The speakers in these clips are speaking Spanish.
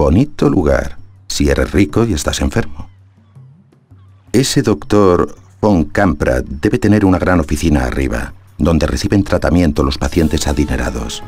Bonito lugar, si eres rico y estás enfermo. Ese doctor von Kamprad debe tener una gran oficina arriba, donde reciben tratamiento los pacientes adinerados.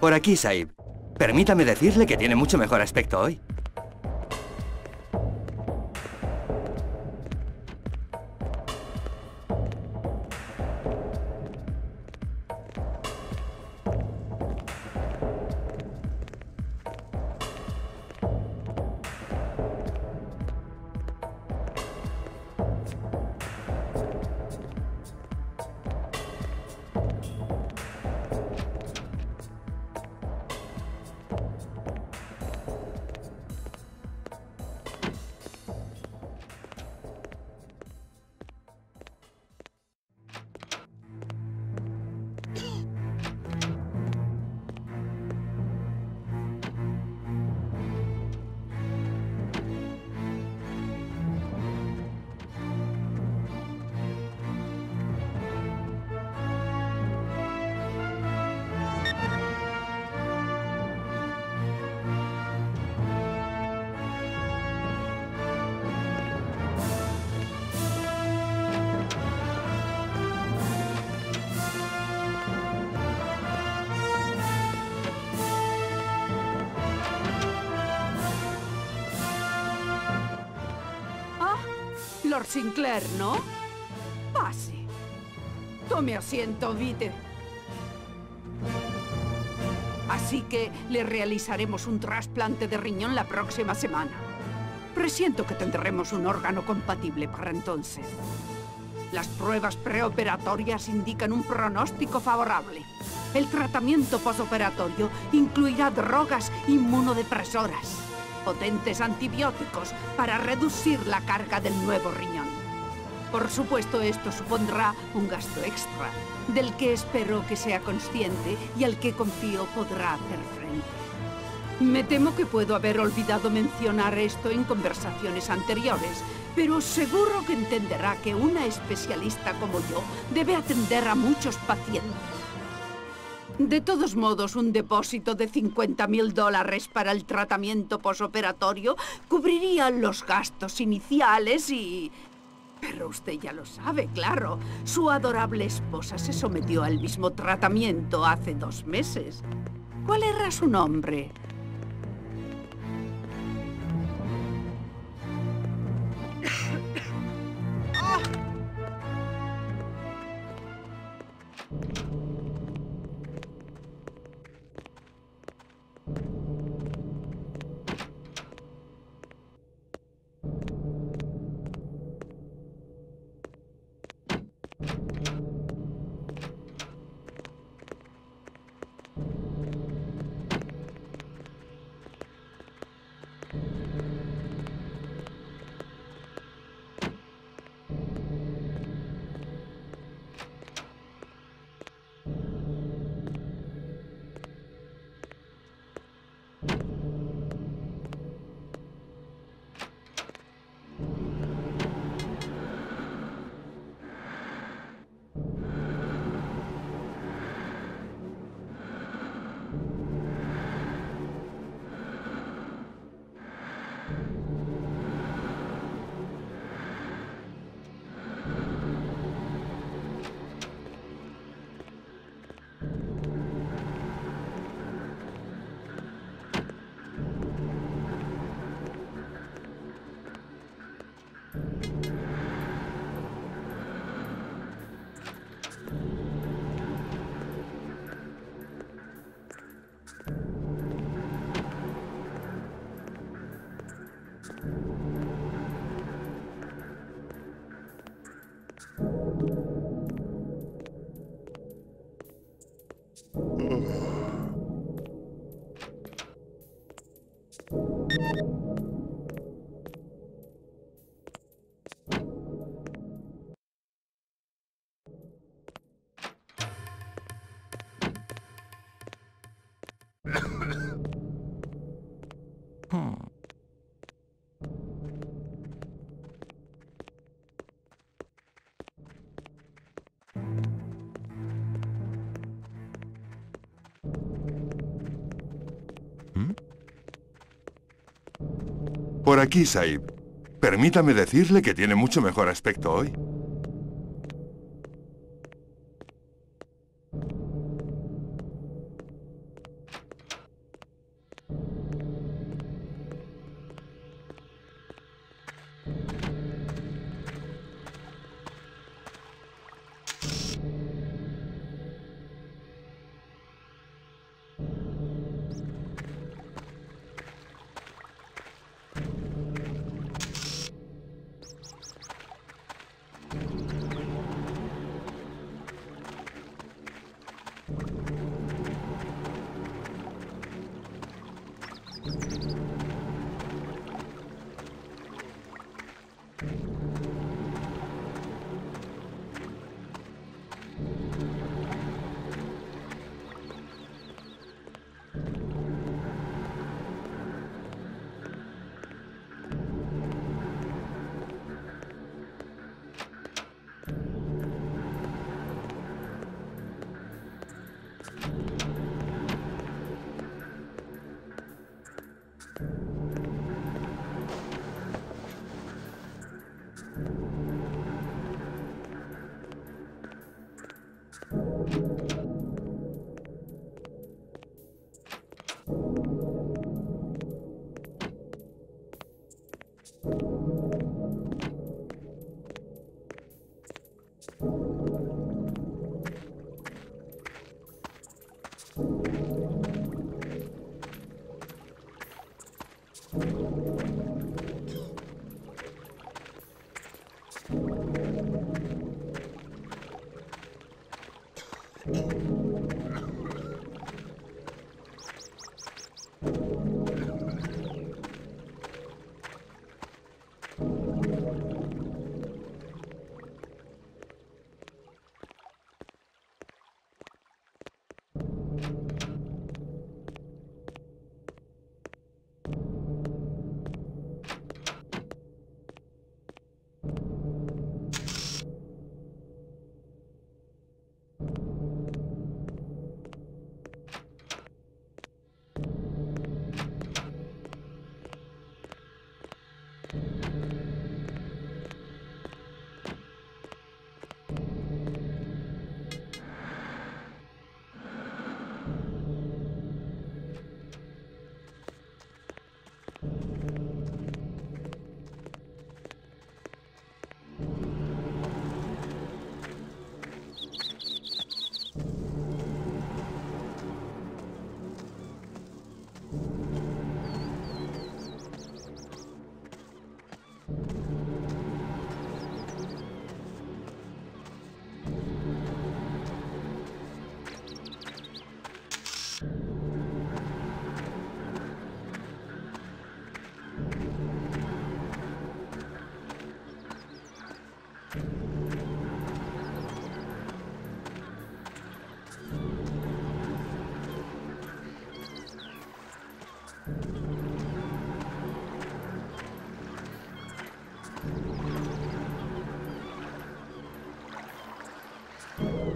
Por aquí, Saib. Permítame decirle que tiene mucho mejor aspecto hoy. Sinclair, ¿no? Pase. Tome asiento, Vite. Así que le realizaremos un trasplante de riñón la próxima semana. Presiento que tendremos un órgano compatible para entonces. Las pruebas preoperatorias indican un pronóstico favorable. El tratamiento posoperatorio incluirá drogas inmunodepresoras potentes antibióticos para reducir la carga del nuevo riñón. Por supuesto, esto supondrá un gasto extra, del que espero que sea consciente y al que confío podrá hacer frente. Me temo que puedo haber olvidado mencionar esto en conversaciones anteriores, pero seguro que entenderá que una especialista como yo debe atender a muchos pacientes. De todos modos, un depósito de 50.000 dólares para el tratamiento posoperatorio cubriría los gastos iniciales y... Pero usted ya lo sabe, claro. Su adorable esposa se sometió al mismo tratamiento hace dos meses. ¿Cuál era su nombre? Por aquí, Saib. Permítame decirle que tiene mucho mejor aspecto hoy.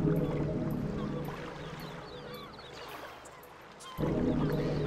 Thank you.